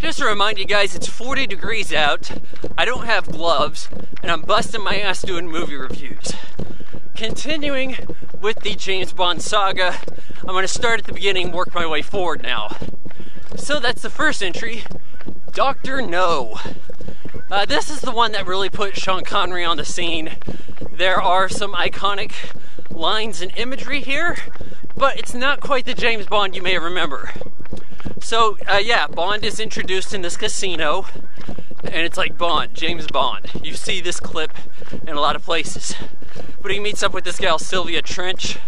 Just to remind you guys, it's 40 degrees out. I don't have gloves, and I'm busting my ass doing movie reviews. Continuing with the James Bond saga, I'm going to start at the beginning, work my way forward now. So that's the first entry, Doctor No. Uh, this is the one that really put Sean Connery on the scene. There are some iconic lines and imagery here, but it's not quite the James Bond you may remember. So, uh, yeah, Bond is introduced in this casino, and it's like Bond, James Bond. You see this clip in a lot of places. But he meets up with this gal, Sylvia Trench.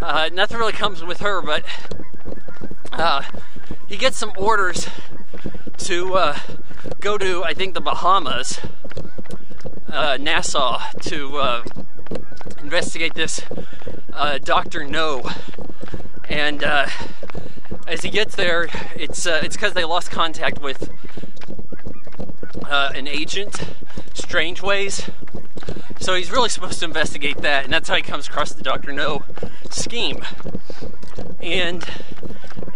Uh, nothing really comes with her, but uh, he gets some orders to uh, go to, I think, the Bahamas, uh, Nassau, to uh, investigate this Dr. No. And as he gets there, it's uh, it's because they lost contact with uh, an agent, strange ways. So he's really supposed to investigate that, and that's how he comes across the Doctor No scheme. And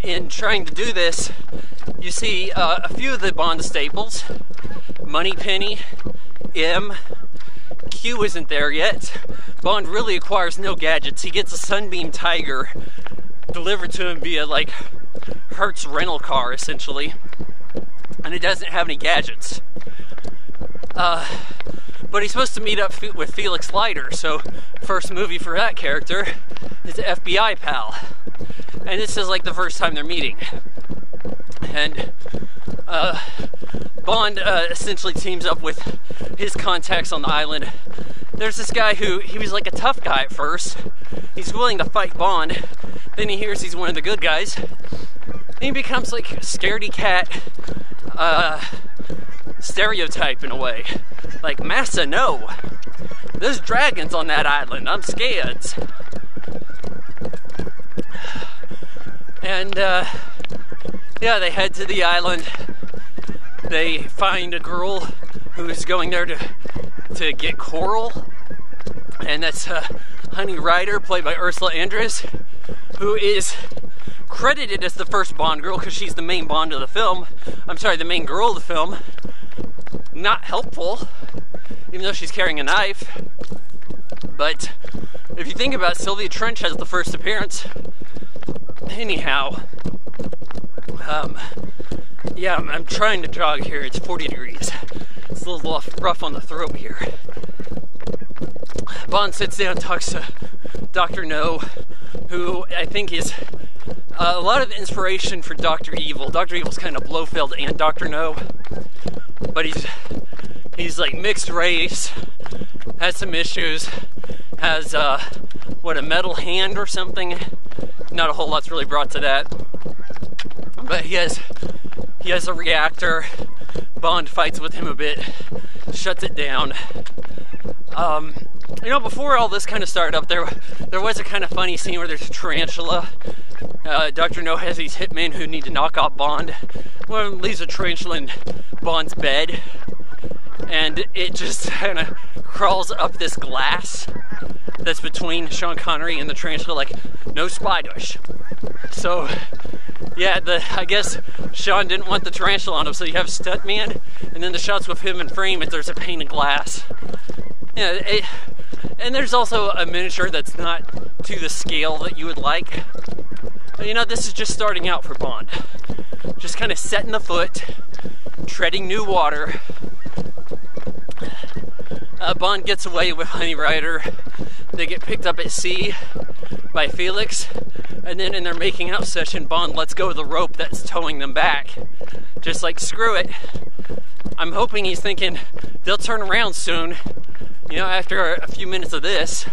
in trying to do this, you see uh, a few of the Bond staples: Moneypenny, M. Q isn't there yet. Bond really acquires no gadgets. He gets a Sunbeam Tiger delivered to him via like Hertz rental car essentially, and it doesn't have any gadgets. Uh, but he's supposed to meet up with Felix Leiter, so first movie for that character is FBI pal, and this is like the first time they're meeting, and uh, Bond uh, essentially teams up with his contacts on the island. There's this guy who he was like a tough guy at first. He's willing to fight Bond. Then he hears he's one of the good guys, he becomes like scaredy cat uh, stereotype in a way. Like, Massa, no. There's dragons on that island. I'm scared. And uh, yeah, they head to the island. They find a girl who's going there to to get coral, and that's uh, Honey Ryder, played by Ursula Andress, who is credited as the first Bond girl because she's the main Bond of the film. I'm sorry, the main girl of the film. Not helpful, even though she's carrying a knife. But if you think about it, Sylvia Trench has the first appearance. Anyhow, um, yeah, I'm, I'm, trying to jog here. It's 40 degrees. It's a little rough, on the throat here. Bond sits down, talks to Dr. No, who I think is uh, a lot of inspiration for Doctor Evil. Doctor Evil's kind of Blofeld and Doctor No, but he's he's like mixed race, has some issues, has uh, what a metal hand or something. Not a whole lot's really brought to that, but he has he has a reactor. Bond fights with him a bit, shuts it down. Um, you know, before all this kind of started up, there there was a kind of funny scene where there's a tarantula. Uh, Doctor No has these hitmen who need to knock out Bond. One of them leaves a tarantula in Bond's bed, and it just kind of crawls up this glass that's between Sean Connery and the tarantula, like no spiders. So, yeah, the I guess Sean didn't want the tarantula on him, so you have Stuntman, and then the shots with him in frame, if there's a pane of glass. Yeah, it, and there's also a miniature that's not to the scale that you would like. But you know, this is just starting out for Bond. Just kind of setting the foot, treading new water. Uh, Bond gets away with Honey Ryder. They get picked up at sea by Felix. And then in their making out session, Bond lets go of the rope that's towing them back. Just like, screw it. I'm hoping he's thinking they'll turn around soon you know, after a few minutes of this.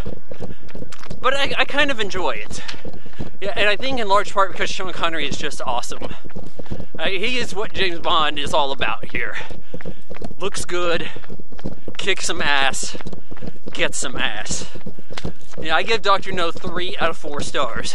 But I, I kind of enjoy it. Yeah, and I think in large part because Sean Connery is just awesome. Uh, he is what James Bond is all about here. Looks good, kicks some ass, gets some ass. Yeah, I give Dr. No three out of four stars.